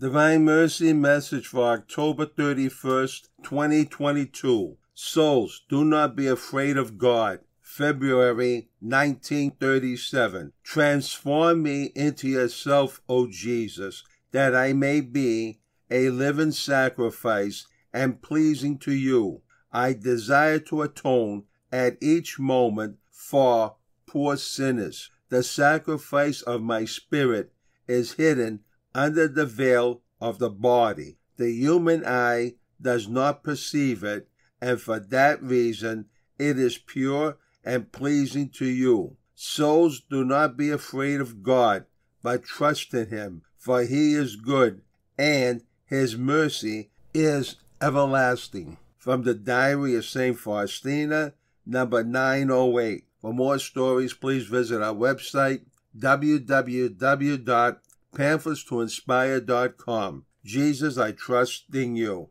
Divine Mercy message for October 31st, 2022. Souls, do not be afraid of God. February 1937. Transform me into yourself, O Jesus, that I may be a living sacrifice and pleasing to you. I desire to atone at each moment for poor sinners. The sacrifice of my spirit is hidden under the veil of the body. The human eye does not perceive it, and for that reason it is pure and pleasing to you. Souls, do not be afraid of God, but trust in Him, for He is good, and His mercy is everlasting. From the Diary of St. Faustina, number 908. For more stories, please visit our website, www.pamphletstoinspire.com. Jesus, I trust in you.